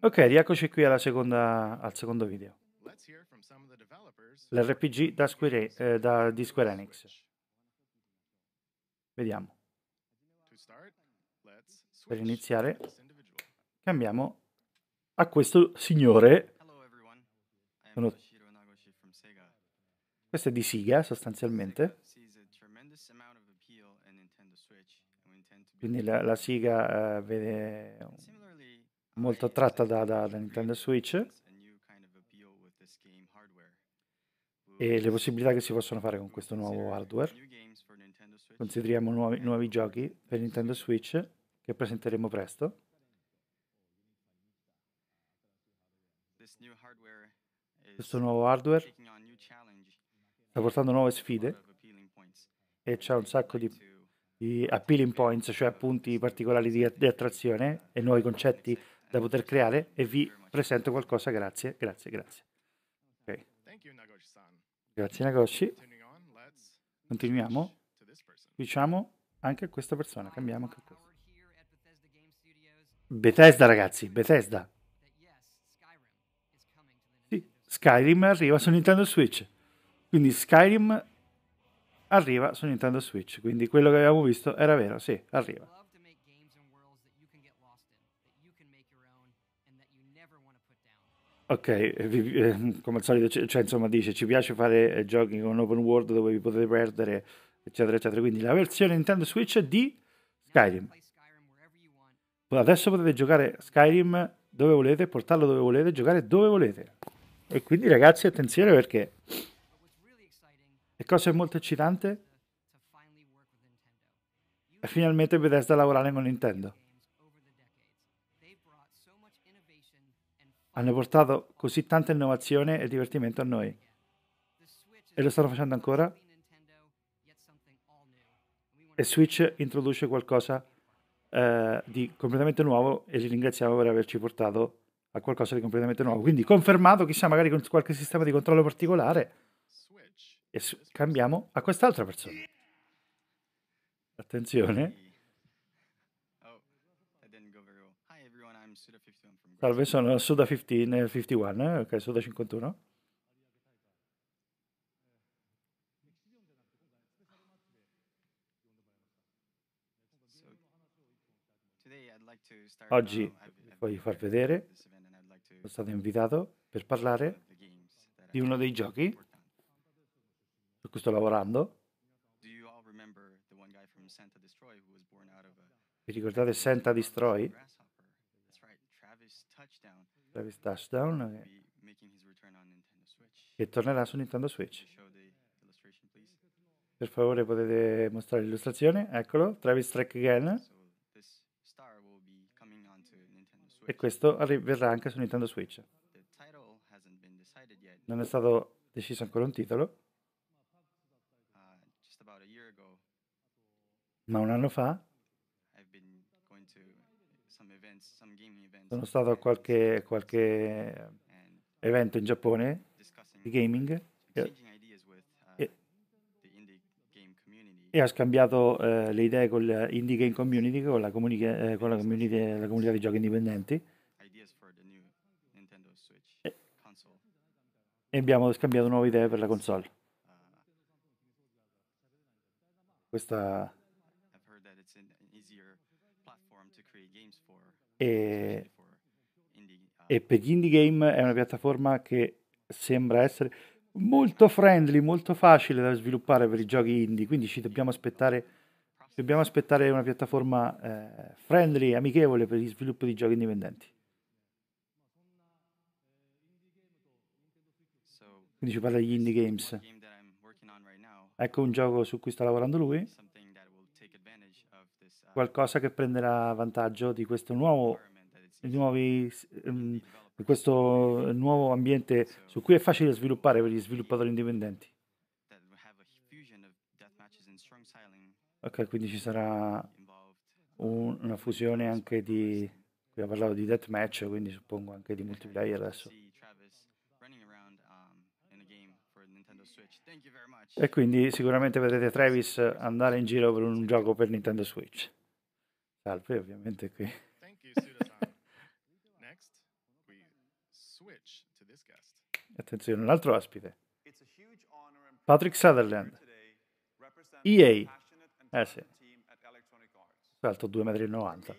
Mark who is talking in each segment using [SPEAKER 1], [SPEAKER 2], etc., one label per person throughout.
[SPEAKER 1] Ok, rieccoci qui alla seconda, al secondo video. L'RPG da, Square, eh, da, di Square Enix. Vediamo. Per iniziare, cambiamo a questo signore. Sono... Questo è di Siga, sostanzialmente. Quindi la, la Siga uh, vede molto attratta da, da, da Nintendo Switch e le possibilità che si possono fare con questo nuovo hardware. Consideriamo nuovi, nuovi giochi per Nintendo Switch che presenteremo presto. Questo nuovo hardware sta portando nuove sfide e c'è un sacco di di appealing points, cioè punti particolari di, di attrazione e nuovi concetti da poter creare e vi presento qualcosa, grazie, grazie, grazie. Okay. Grazie Nagoshi. Continuiamo. Diciamo anche a questa persona, cambiamo anche questo. Bethesda ragazzi, Bethesda. Sì, Skyrim arriva su Nintendo Switch. Quindi Skyrim arriva su Nintendo Switch. Quindi quello che avevamo visto era vero, sì, arriva. Ok, eh, come al solito, cioè insomma dice, ci piace fare eh, giochi con open world dove vi potete perdere, eccetera, eccetera. Quindi la versione Nintendo Switch di Skyrim. Adesso potete giocare Skyrim dove volete, portarlo dove volete, giocare dove volete. E quindi ragazzi attenzione perché e cosa è molto eccitante? È finalmente Bethesda lavorare con Nintendo. Hanno portato così tanta innovazione e divertimento a noi. E lo stanno facendo ancora. E Switch introduce qualcosa eh, di completamente nuovo e li ringraziamo per averci portato a qualcosa di completamente nuovo. Quindi confermato, chissà, magari con qualche sistema di controllo particolare e cambiamo a quest'altra persona. Attenzione. Salve, sono Suda 15, 51, eh? ok, Suda 51. Oggi voglio far vedere, sono stato invitato per parlare di uno dei giochi su cui sto lavorando. Vi ricordate Santa Destroy? Travis Touchdown che tornerà su Nintendo Switch. Per favore potete mostrare l'illustrazione? Eccolo, Travis Strike Again. E questo verrà anche su Nintendo Switch. Non è stato deciso ancora un titolo. Ma un anno fa? Sono stato a qualche, qualche evento in Giappone di gaming. e, e, e ho scambiato eh, le idee con l'Indie Game Community, con, la, comunica, eh, con la, community, la comunità di giochi indipendenti. E, e abbiamo scambiato nuove idee per la console. Questa E, e per gli indie game è una piattaforma che sembra essere molto friendly, molto facile da sviluppare per i giochi indie, quindi ci dobbiamo aspettare, dobbiamo aspettare una piattaforma eh, friendly, amichevole per gli sviluppi di giochi indipendenti. Quindi ci parla degli indie games. Ecco un gioco su cui sta lavorando lui qualcosa che prenderà vantaggio di questo nuovo, nuovi, um, di questo nuovo ambiente su cui è facile sviluppare per gli sviluppatori indipendenti. Ok, quindi ci sarà un, una fusione anche di... Qui ha parlato di deathmatch, quindi suppongo anche di multiplayer adesso. E quindi sicuramente vedrete Travis andare in giro per un gioco per Nintendo Switch. Salve, ovviamente qui. Attenzione, un altro ospite. Patrick Sutherland. EA. Eh sì. Alto 2,90 m.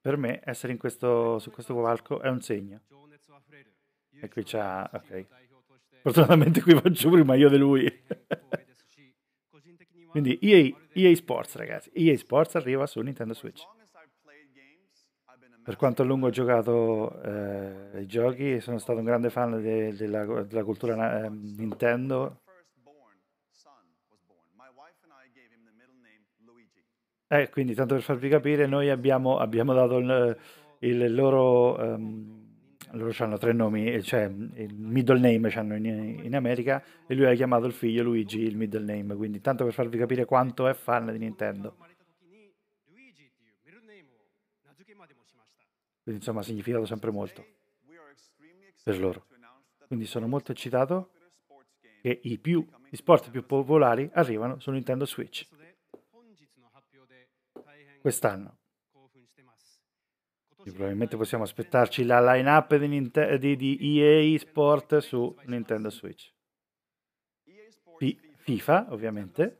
[SPEAKER 1] Per me essere in questo, su questo palco è un segno. E qui c'ha... ok. Fortunatamente qui faccio prima io di lui. Quindi EA, EA Sports ragazzi. EA Sports arriva su Nintendo Switch. Per quanto a lungo ho giocato eh, i giochi, sono stato un grande fan de, de della, cultura eh, Nintendo. Eh, quindi, tanto per farvi capire, noi abbiamo, abbiamo dato il, il loro... Um, loro hanno tre nomi, cioè il middle name hanno in, in, America e lui ha chiamato il figlio Luigi il middle name, quindi tanto per farvi capire quanto è fan di Nintendo. Quindi insomma ha significato sempre molto per loro. Quindi sono molto eccitato che i, più, gli sport più popolari arrivano su Nintendo Switch quest'anno. Probabilmente possiamo aspettarci la line-up di, di, di EA Sport su Nintendo Switch. P- FIFA, ovviamente.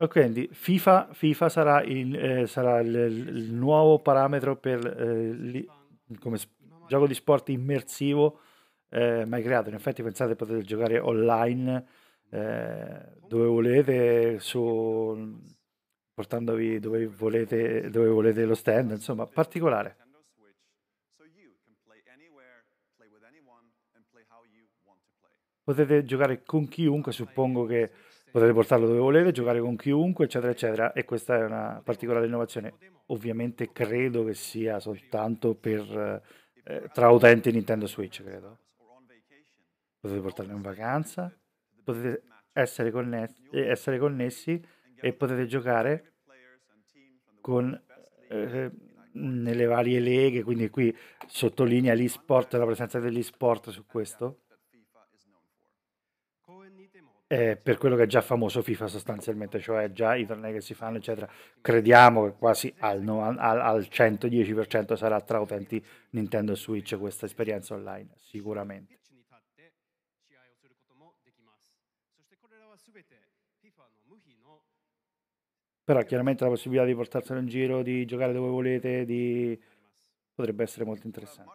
[SPEAKER 1] Ok, quindi FIFA, FIFA sarà, il, eh, sarà il, il, nuovo parametro per eh, li, come gioco di sport immersivo eh, mai creato. In effetti pensate potete giocare online eh, dove volete, su, portandovi dove volete, dove volete lo stand, insomma, particolare. Potete giocare con chiunque, suppongo che potete portarlo dove volete, giocare con chiunque, eccetera, eccetera, e questa è una particolare innovazione. Ovviamente credo che sia soltanto per eh, tra utenti Nintendo Switch, credo. Potete portarlo in vacanza, potete essere connessi, essere connessi e potete giocare con, eh, nelle varie leghe, quindi qui sottolinea l'e-sport, la presenza dell'e-sport su questo. Eh, per quello che è già famoso FIFA sostanzialmente, cioè già i tornei che si fanno, eccetera. Crediamo che quasi al, al, al 110% sarà tra utenti Nintendo Switch questa esperienza online, sicuramente. Però chiaramente la possibilità di portarselo in giro, di giocare dove volete, di... potrebbe essere molto interessante.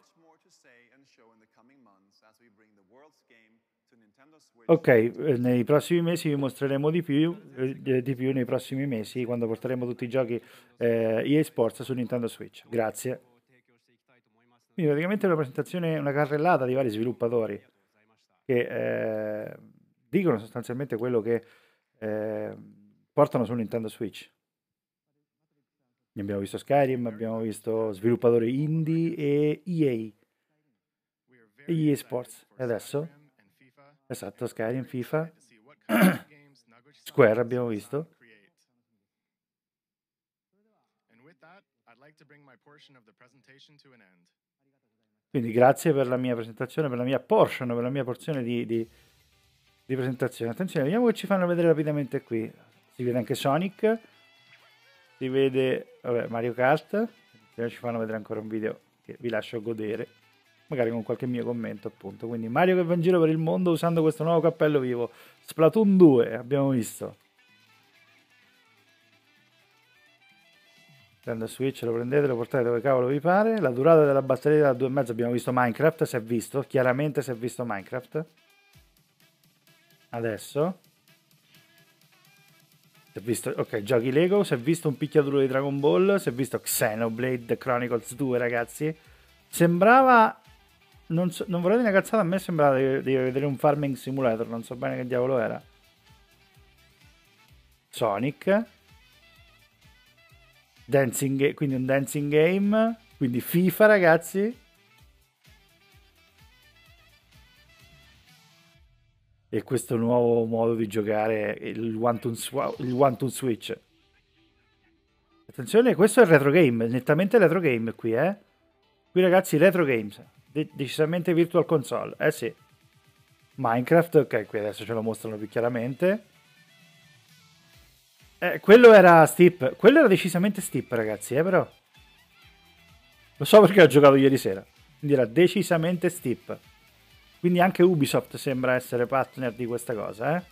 [SPEAKER 1] Ok, eh, nei prossimi mesi vi mostreremo di più, eh, di più nei prossimi mesi quando porteremo tutti i giochi eh, EA Sports su Nintendo Switch. Grazie. Quindi praticamente una presentazione, una carrellata di vari sviluppatori che eh, dicono sostanzialmente quello che eh, portano su Nintendo Switch. Abbiamo visto Skyrim, abbiamo visto sviluppatori indie e EA. EA Sports. E adesso? Esatto, Skyrim, FIFA. Square abbiamo visto. Quindi grazie per la mia presentazione, per la mia portion, per la mia porzione di, di, di presentazione. Attenzione, vediamo che ci fanno vedere rapidamente qui si vede anche Sonic, si vede vabbè, Mario Kart, ci fanno vedere ancora un video che vi lascio godere, magari con qualche mio commento appunto. Quindi Mario che va in giro per il mondo usando questo nuovo cappello vivo, Splatoon 2 abbiamo visto. Prendo Switch, lo prendete, lo portate dove cavolo vi pare. La durata della batteria da 2,5 abbiamo visto Minecraft, si è visto, chiaramente si è visto Minecraft. Adesso si è visto, ok, giochi Lego, si è visto un picchiaduro di Dragon Ball, si è visto Xenoblade Chronicles 2, ragazzi. Sembrava, non, so, non vorrei dire una cazzata, a me sembrava di, di vedere un farming simulator, non so bene che diavolo era. Sonic. Dancing, quindi un dancing game, quindi FIFA, ragazzi. E questo nuovo modo di giocare, il one to, il one to switch. Attenzione, questo è il retro game, nettamente retro game qui, eh. Qui ragazzi, retro games, De- decisamente virtual console, eh sì. Minecraft, ok, qui adesso ce lo mostrano più chiaramente. Eh, quello era steep. Quello era decisamente steep, ragazzi, eh, però. Lo so perché ho giocato ieri sera. Quindi era decisamente steep. Quindi anche Ubisoft sembra essere partner di questa cosa, eh.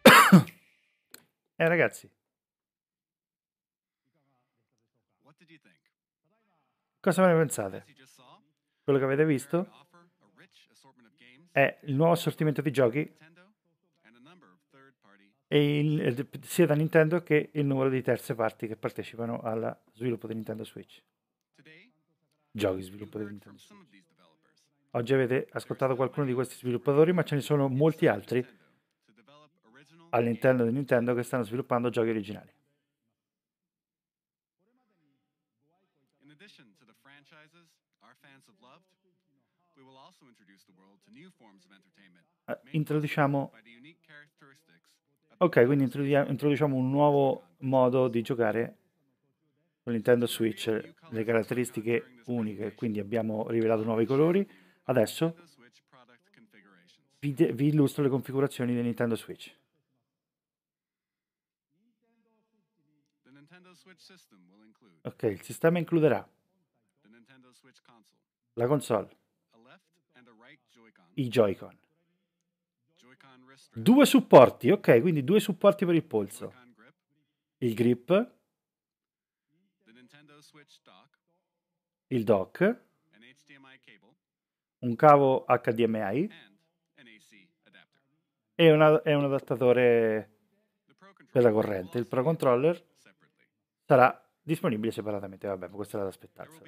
[SPEAKER 1] eh, ragazzi. Cosa ne pensate? Quello che avete visto è il nuovo assortimento di giochi e il, sia da Nintendo che il numero di terze parti che partecipano allo sviluppo di Nintendo Switch. Giochi sviluppo di Nintendo Switch. Oggi avete ascoltato qualcuno di questi sviluppatori, ma ce ne sono molti altri all'interno di Nintendo che stanno sviluppando giochi originali. Uh, introduciamo ok quindi introduciamo un nuovo modo di giocare con Nintendo Switch le caratteristiche uniche quindi abbiamo rivelato nuovi colori adesso vi, vi illustro le configurazioni di Nintendo Switch ok il sistema includerà la console i Joy-Con. Due supporti, ok, quindi due supporti per il polso. Il grip, il dock, un cavo HDMI e, una, e un adattatore per la corrente. Il Pro Controller sarà disponibile separatamente, vabbè, ma questo era da aspettarsi.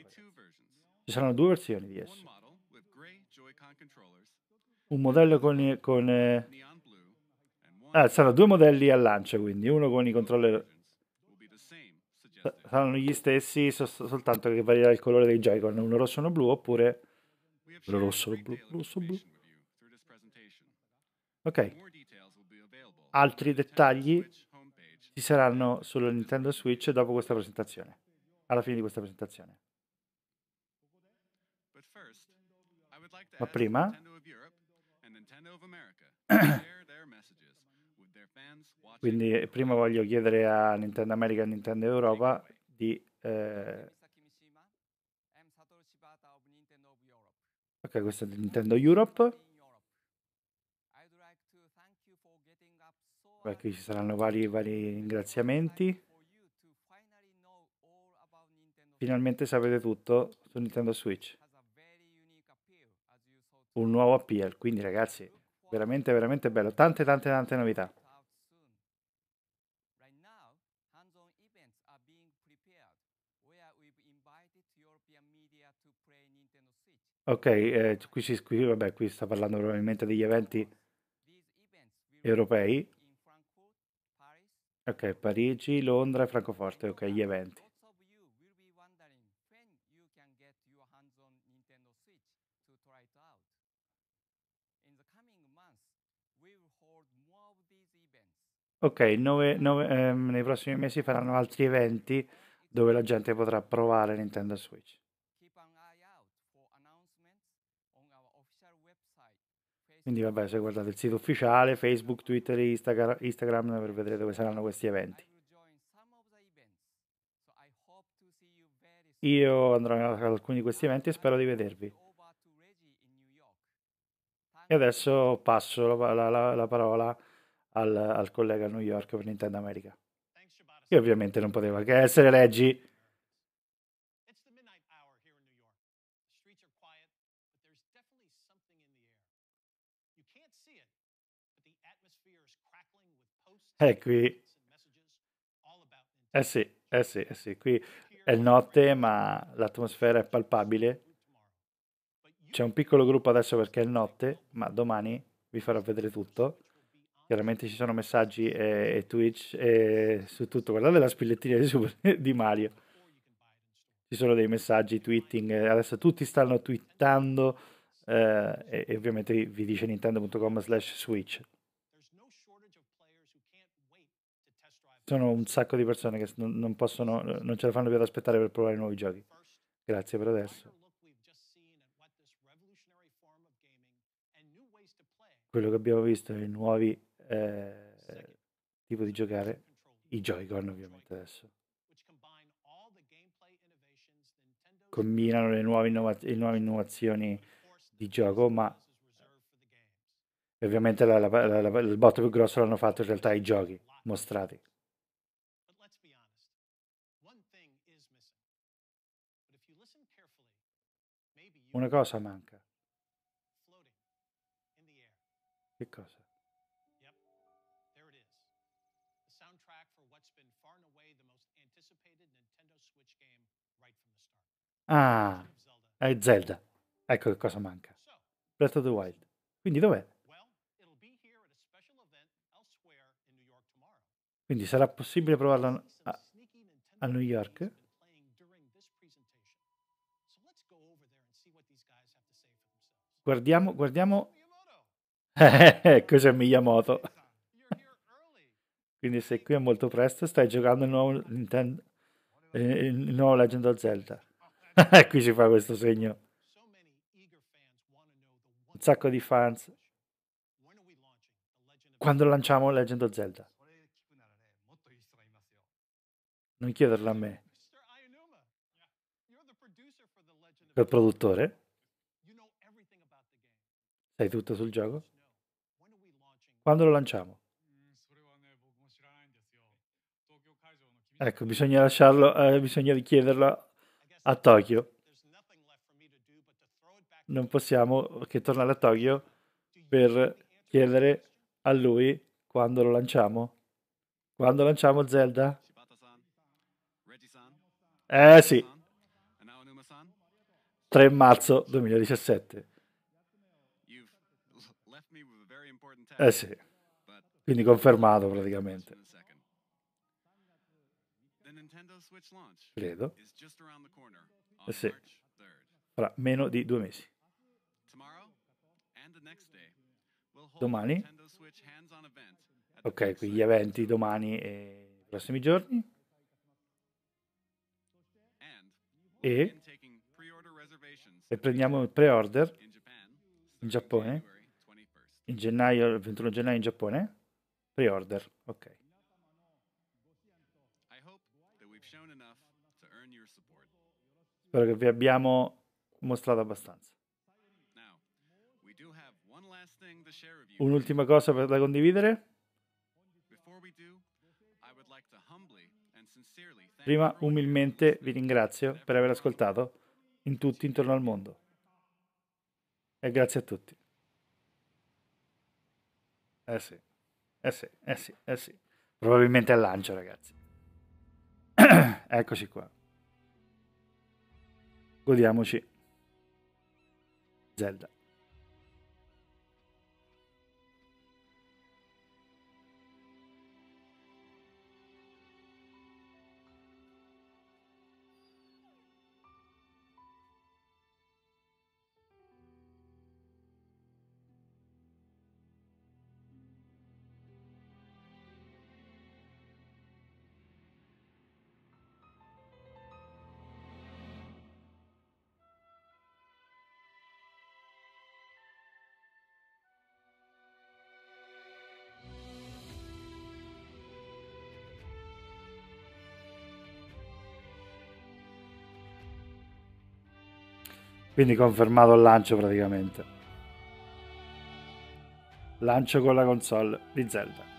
[SPEAKER 1] Ci saranno due versioni di esso. un modello con... con eh... ah, saranno due modelli al lancio, quindi. Uno con i controller... Saranno gli stessi, so, soltanto che varierà il colore dei Joy-Con, uno rosso e uno blu, oppure... Rosso o blu, rosso blu. Ok. Altri dettagli ci saranno sulla Nintendo Switch dopo questa presentazione, alla fine di questa presentazione. Ma prima quindi prima voglio chiedere a Nintendo America e Nintendo Europa di... Eh... Ok, questo è Nintendo Europe. Beh, qui ci saranno vari, vari ringraziamenti. Finalmente sapete tutto su Nintendo Switch. Un nuovo appeal, quindi ragazzi, veramente veramente bello. Tante tante tante novità. Ok, eh, qui, si, qui, vabbè, qui sta parlando probabilmente degli eventi europei. Ok, Parigi, Londra e Francoforte, ok, gli eventi. Ok, nove, nove, ehm, nei prossimi mesi faranno altri eventi dove la gente potrà provare Nintendo Switch. Quindi vabbè, se guardate il sito ufficiale, Facebook, Twitter, Instagram, Instagram per vedere dove saranno questi eventi. Io andrò ad alcuni di questi eventi e spero di vedervi. E adesso passo la, la, la, la parola al, al, collega a New York per Nintendo America. Che ovviamente non poteva che essere Reggie. Eh, qui... Eh sì, eh sì, eh sì, qui è notte, ma l'atmosfera è palpabile. C'è un piccolo gruppo adesso perché è notte, ma domani vi farò vedere tutto. Chiaramente ci sono messaggi e, e Twitch e su tutto. Guardate la spillettina di, Super, di Mario. Ci sono dei messaggi, tweeting. Adesso tutti stanno twittando eh, e, e ovviamente vi dice nintendo.com slash switch. Sono un sacco di persone che non, non, possono, non ce la fanno più ad aspettare per provare nuovi giochi. Grazie per adesso. quello che abbiamo visto nei nuovi eh, tipi di giocare, i Joy-Con ovviamente adesso. Combinano le nuove, innova- le nuove innovazioni di gioco, ma ovviamente la, la, la, il botto più grosso l'hanno fatto in realtà i giochi mostrati. Una cosa manca. Che cosa? Ah, è Zelda. Ecco che cosa manca. Breath of the Wild. Quindi dov'è? Quindi sarà possibile provarlo a, a New York? Guardiamo, guardiamo. Eh, cos'è Miyamoto? Quindi sei qui è molto presto, stai giocando il nuovo Nintendo, eh, il nuovo Legend of Zelda. qui si fa questo segno. Un sacco di fans. Quando lanciamo Legend of Zelda? Non chiederlo a me. Il produttore? Sai tutto sul gioco? Quando lo lanciamo? Ecco, bisogna lasciarlo, eh, bisogna chiederlo a Tokyo. Non possiamo che tornare a Tokyo per chiedere a lui quando lo lanciamo. Quando lanciamo Zelda? Eh sì. 3 marzo 2017. Eh sì. Quindi confermato praticamente. Credo. Eh sì. Fra meno di due mesi. Domani. Ok, qui gli eventi domani e i prossimi giorni. E, e prendiamo il pre-order in Giappone. In gennaio, il 21 gennaio in Giappone. Pre-order, ok. Spero che vi abbiamo mostrato abbastanza. Un'ultima cosa da condividere. Prima, umilmente vi ringrazio per aver ascoltato in tutti intorno al mondo. E grazie a tutti. Eh sì, eh sì, eh sì, eh sì. Probabilmente al lancio, ragazzi. Eccoci qua. Godiamoci Zelda. Quindi confermato il lancio praticamente. Lancio con la console di Zelda.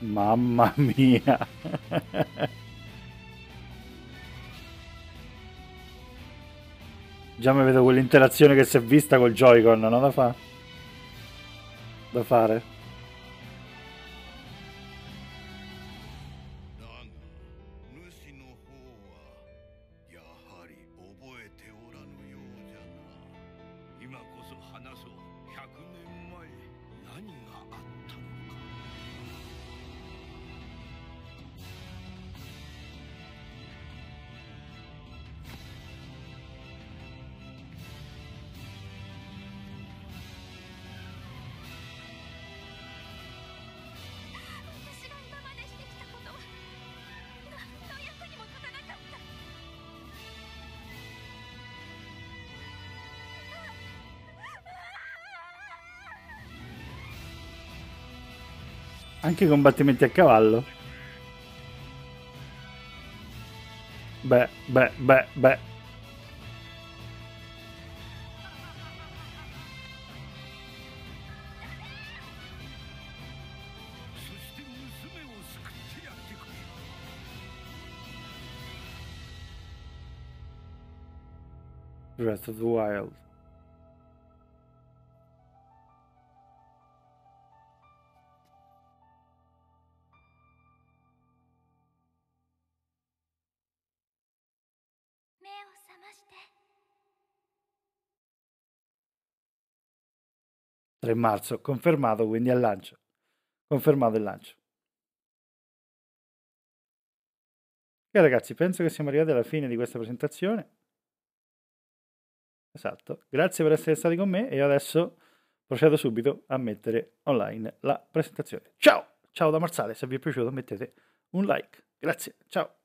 [SPEAKER 1] Mamma mia. Già mi vedo quell'interazione che si è vista col Joy-Con, no? Da, fa? da fare. Anche i combattimenti a cavallo. Beh, beh, beh, beh. Breath of the Wild. Marzo, confermato quindi al lancio. Confermato il lancio. E ragazzi, penso che siamo arrivati alla fine di questa presentazione. Esatto, grazie per essere stati con me e adesso procedo subito a mettere online la presentazione. Ciao! Ciao da Marzale, se vi è piaciuto mettete un like. Grazie, ciao!